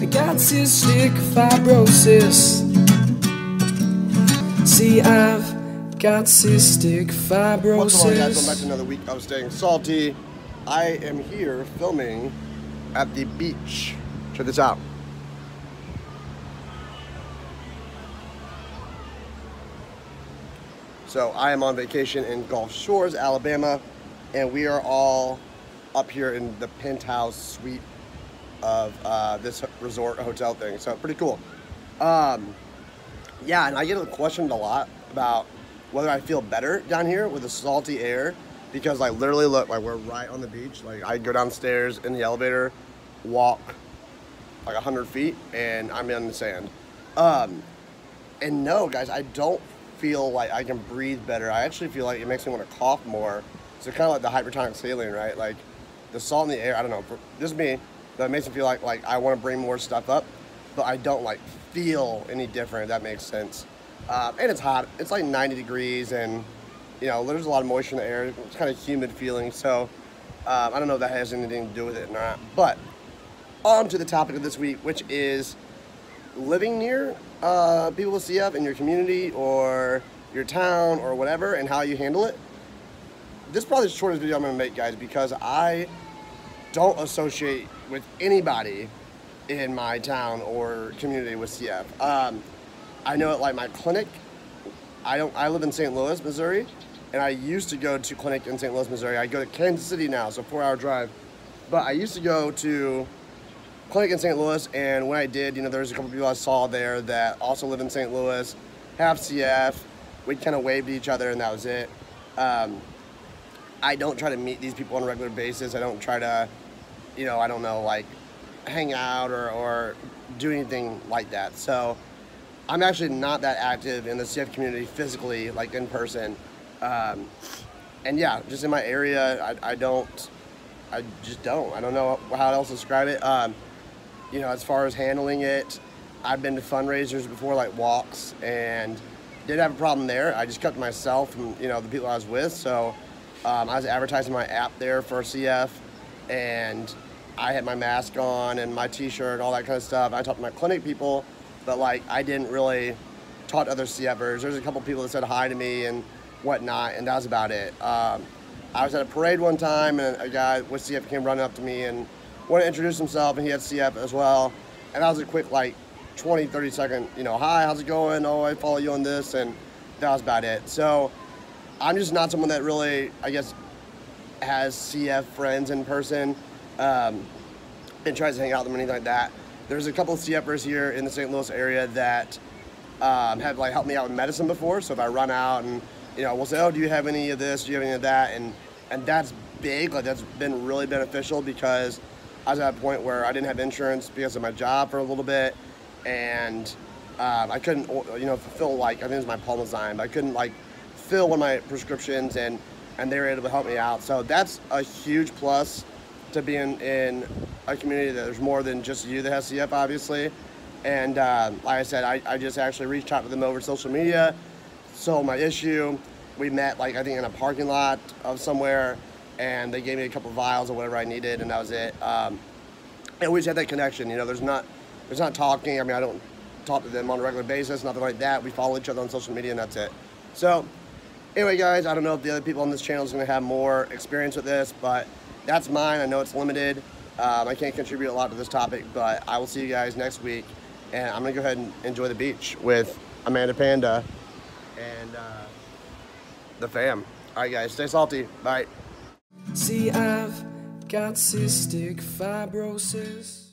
I got cystic fibrosis. See, I've got cystic fibrosis. What's going on, guys? Welcome back to another week of Staying Salty. I am here filming at the beach. Check this out. So I am on vacation in Gulf Shores, Alabama, and we are all up here in the penthouse suite of uh, this resort hotel thing. So pretty cool. Um, yeah, and I get questioned a lot about whether I feel better down here with the salty air because like literally look like we're right on the beach. Like I go downstairs in the elevator, walk like a hundred feet, and I'm in the sand. Um, and no, guys, I don't feel like I can breathe better. I actually feel like it makes me want to cough more. So kind of like the hypertonic saline, right? Like the salt in the air. I don't know. Just me, that makes me feel like like I want to bring more stuff up, but I don't like feel any different. If that makes sense. Uh, and it's hot. It's like 90 degrees, and you know there's a lot of moisture in the air. It's kind of humid feeling. So uh, I don't know if that has anything to do with it or not. But on to the topic of this week, which is living near uh, people with CF in your community or your town or whatever, and how you handle it. This is probably the shortest video I'm to make, guys, because I don't associate with anybody in my town or community with CF. Um, I know it like my clinic. I don't. I live in St. Louis, Missouri, and I used to go to clinic in St. Louis, Missouri. I go to Kansas City now, so four-hour drive. But I used to go to clinic in St. Louis, and when I did, you know, there was a couple people I saw there that also live in St. Louis, have CF. We kind of waved at each other, and that was it. Um, I don't try to meet these people on a regular basis. I don't try to, you know, I don't know, like hang out or, or do anything like that. So I'm actually not that active in the CF community physically, like in person. Um, and yeah, just in my area, I, I, don't, I just don't. I don't know how else to describe it. Um, you know, as far as handling it, I've been to fundraisers before, like walks, and did have a problem there. I just kept myself from, you know, the people I was with. So um, I was advertising my app there for CF, and I had my mask on and my t-shirt, all that kind of stuff. I talked to my clinic people, but like I didn't really talk to other CFers. There's a couple people that said hi to me and whatnot, and that was about it. Um, I was at a parade one time, and a guy with CF came running up to me and wanted to introduce himself, and he had CF as well. And that was a quick, like, 20, 30 second, you know, hi, how's it going? Oh, I follow you on this, and that was about it. So I'm just not someone that really, I guess, has CF friends in person um, and tries to hang out with them or anything like that. There's a couple of CFers here in the St. Louis area that um, have like helped me out with medicine before. So if I run out and you know, we'll say, oh, do you have any of this? Do you have any of that? And and that's big. Like that's been really beneficial because I was at a point where I didn't have insurance because of my job for a little bit, and um, I couldn't, you know, fulfill like I think it was my Pulmozyme. But I couldn't like fill one of my prescriptions, and and they were able to help me out. So that's a huge plus to being in, a community that there's more than just you that has CF, obviously. And uh, like I said, I, I just actually reached out to them over social media, sold my issue. We met, like, I think in a parking lot of somewhere, and they gave me a couple vials or whatever I needed, and that was it. Um, and we just had that connection. You know, there's not, there's not talking. I mean, I don't talk to them on a regular basis, nothing like that. We follow each other on social media, and that's it. So, anyway, guys, I don't know if the other people on this channel is going to have more experience with this, but that's mine. I know it's limited. Um, I can't contribute a lot to this topic, but I will see you guys next week. And I'm going to go ahead and enjoy the beach with Amanda Panda and uh, the fam. All right, guys, stay salty. Bye. See, I've got cystic fibrosis.